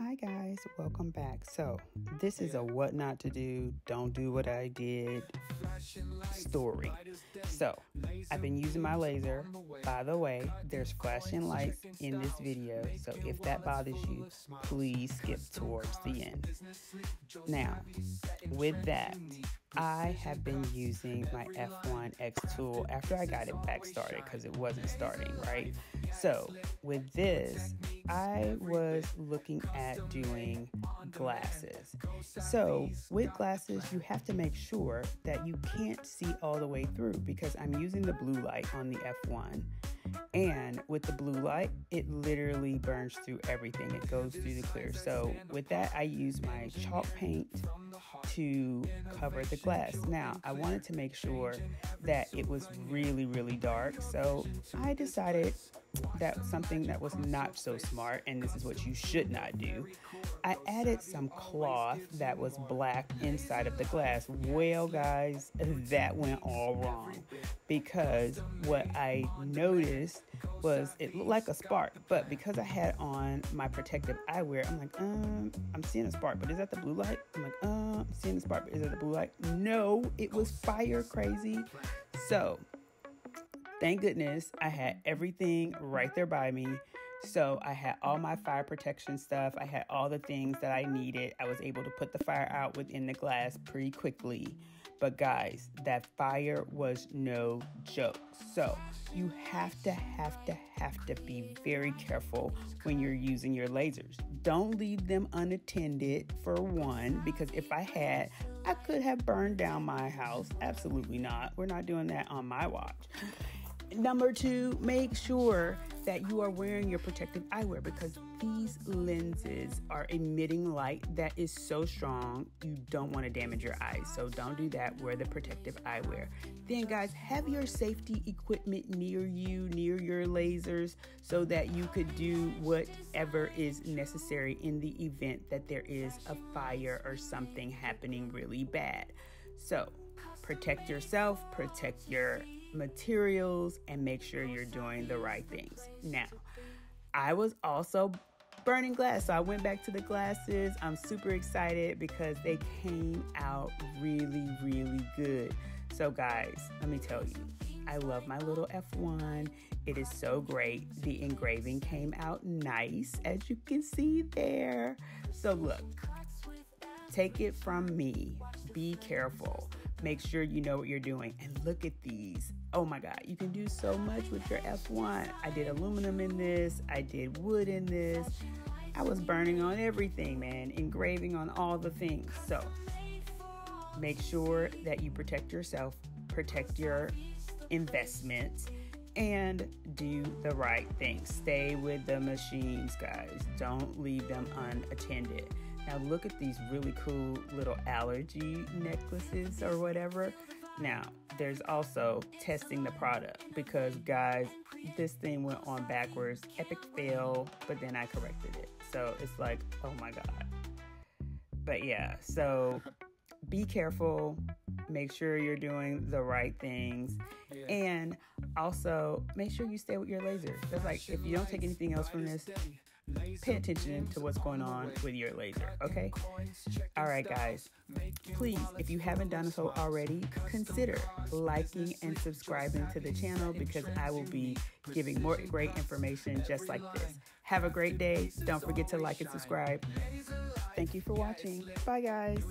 Hi guys, welcome back. So, this is a what not to do, don't do what I did story. So, I've been using my laser. By the way, there's flashing lights in this video, so if that bothers you, please skip towards the end. Now, with that, I have been using my F1 Xtool after I got it back started because it wasn't starting, right? So, with this, I was looking at doing glasses. So, with glasses, you have to make sure that you can't see all the way through because I'm using the blue light on the F1. And with the blue light, it literally burns through everything. It goes through the clear. So with that, I use my chalk paint to cover the glass. Now, I wanted to make sure that it was really, really dark. So I decided that something that was not so smart, and this is what you should not do. I added some cloth that was black inside of the glass. Well, guys, that went all wrong because what I noticed was it looked like a spark, but because I had on my protective eyewear, I'm like, um, I'm seeing a spark, but is that the blue light? I'm like, uh, I'm seeing the spark, but is that the blue light? No, it was fire crazy. So, thank goodness I had everything right there by me. So I had all my fire protection stuff. I had all the things that I needed. I was able to put the fire out within the glass pretty quickly. But guys, that fire was no joke. So you have to, have to, have to be very careful when you're using your lasers. Don't leave them unattended for one, because if I had, I could have burned down my house. Absolutely not. We're not doing that on my watch. Number two, make sure that you are wearing your protective eyewear because these lenses are emitting light that is so strong you don't want to damage your eyes. So don't do that. Wear the protective eyewear. Then, guys, have your safety equipment near you, near your lasers, so that you could do whatever is necessary in the event that there is a fire or something happening really bad. So, protect yourself, protect your materials, and make sure you're doing the right things. Now, I was also burning glass, so I went back to the glasses. I'm super excited because they came out really, really good. So, guys, let me tell you. I love my little F1. It is so great. The engraving came out nice, as you can see there. So, look, take it from me. Be careful. Make sure you know what you're doing. And look at these. Oh my God, you can do so much with your F1. I did aluminum in this, I did wood in this. I was burning on everything, man, engraving on all the things. So make sure that you protect yourself, protect your investments, and do the right thing. Stay with the machines, guys. Don't leave them unattended. Now look at these really cool little allergy necklaces or whatever. Now, there's also testing the product because guys, this thing went on backwards, epic fail, but then I corrected it. So it's like, oh my god. But yeah, so be careful, make sure you're doing the right things, and also make sure you stay with your laser. That's like if you don't take anything else from this, pay attention to what's going on with your laser, okay? All right, guys. Please, if you haven't done so already, consider liking and subscribing to the channel because I will be giving more great information just like this. Have a great day. Don't forget to like and subscribe. Thank you for watching. Bye, guys.